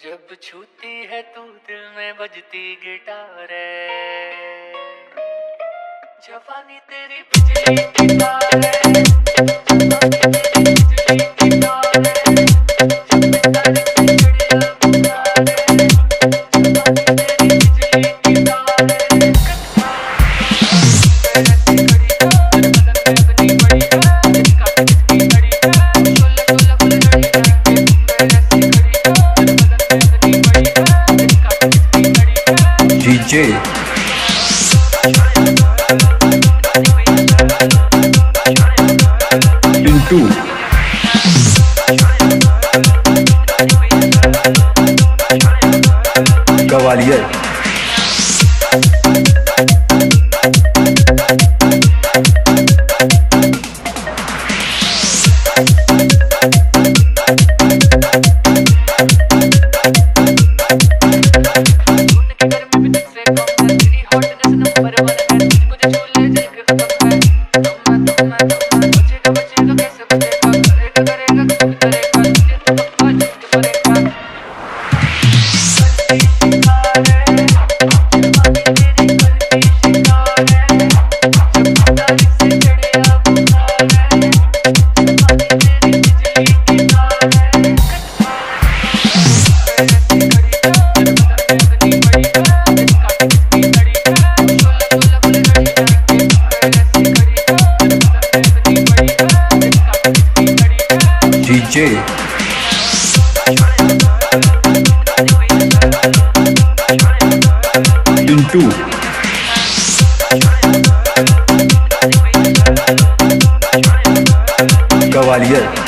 जब छूती है तू दिल में बजती गिटार जवानी तेरी बिजली गिटार है। J into Gwalior recuerdo que se DJ. two. Cavalier.